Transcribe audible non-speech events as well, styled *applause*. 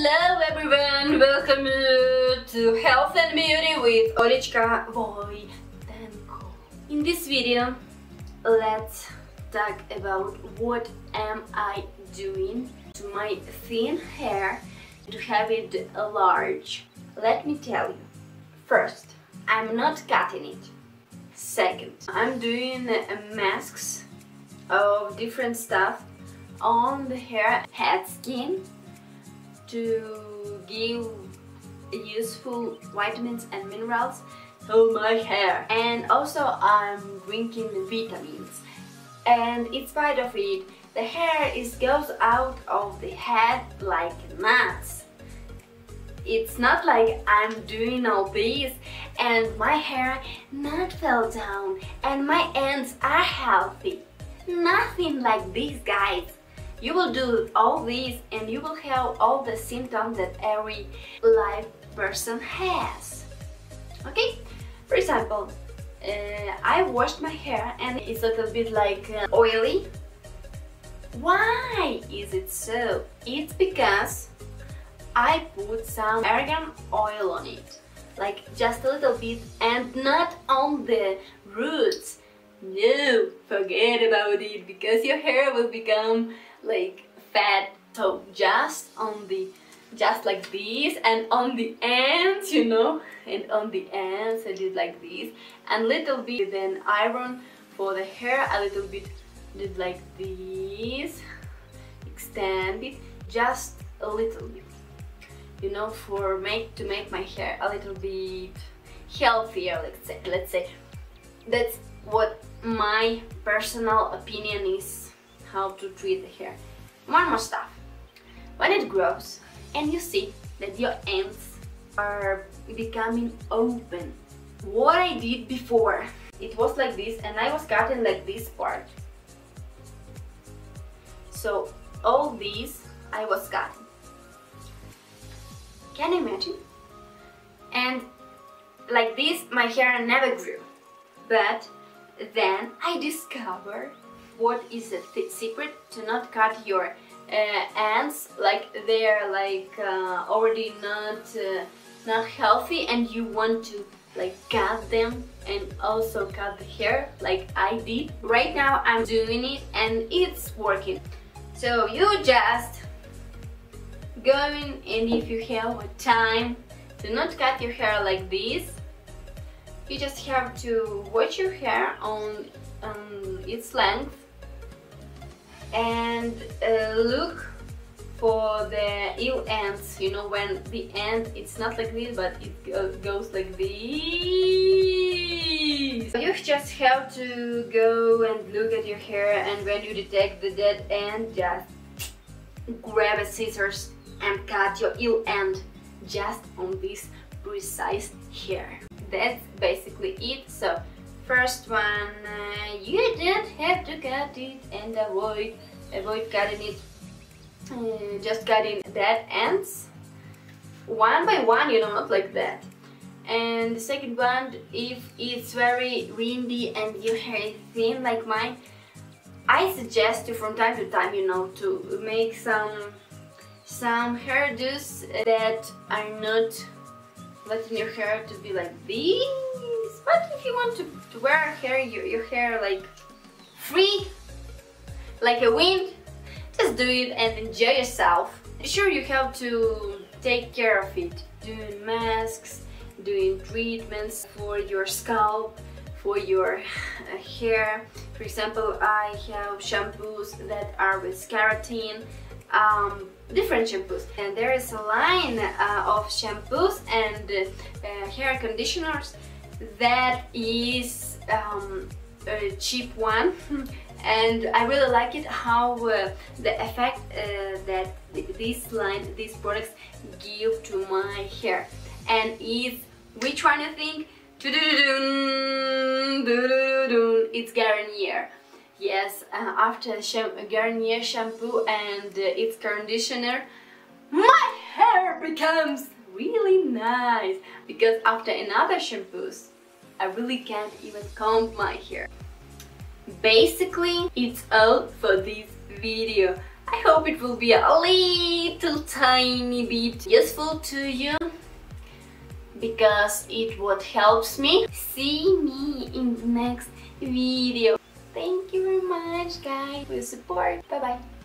Hello everyone, welcome uh, to Health and Beauty with Olichka Voitenko. In this video, let's talk about what am I doing to my thin hair to have it large. Let me tell you. First, I'm not cutting it. Second, I'm doing masks of different stuff on the hair, head skin to give useful vitamins and minerals to my hair. And also I'm drinking vitamins. And in spite of it, the hair is goes out of the head like nuts. It's not like I'm doing all this and my hair not fell down and my ends are healthy. Nothing like this guys. You will do all these and you will have all the symptoms that every live person has. Okay? For example, uh, I washed my hair and it's a little bit like uh, oily. Why is it so? It's because I put some argan oil on it. Like just a little bit and not on the roots. No, forget about it because your hair will become like fat so just on the just like this and on the ends you know? And on the ends I did like this. And little bit then iron for the hair a little bit did like this. Extend it just a little bit you know for make to make my hair a little bit healthier let's say let's say. That's what my personal opinion is how to treat the hair. One more stuff. When it grows and you see that your ends are becoming open, what I did before, it was like this and I was cutting like this part. So all these I was cutting. Can you imagine? And like this my hair never grew. But then I discovered what is the secret to not cut your uh, ends like they're like uh, already not uh, not healthy and you want to like cut them and also cut the hair like I did. Right now I'm doing it and it's working. So you just going and if you have time to not cut your hair like this you just have to watch your hair on, on its length and uh, look for the ill ends. You know when the end it's not like this but it goes like this. You just have to go and look at your hair and when you detect the dead end just grab a scissors and cut your ill end just on this precise hair. That's basically it. So First one, uh, you don't have to cut it and avoid avoid cutting it, uh, just cutting dead ends, one by one, you know, not like that. And the second one, if it's very windy and your hair is thin like mine, I suggest you from time to time, you know, to make some some hairdos that are not letting your hair to be like this. But if you want to, wear hair, your, your hair like free, like a wind, just do it and enjoy yourself. Sure, you have to take care of it, doing masks, doing treatments for your scalp, for your *laughs* hair. For example, I have shampoos that are with keratin, um, different shampoos. And there is a line uh, of shampoos and uh, hair conditioners that is um, a cheap one and I really like it how uh, the effect uh, that this line, these products give to my hair and is which one you think? It's Garnier. Yes, uh, after Garnier shampoo and uh, its conditioner, my hair becomes really nice because after another shampoos I really can't even comb my hair. Basically, it's all for this video. I hope it will be a little tiny bit useful to you because it would helps me. See me in the next video. Thank you very much guys for your support. Bye bye.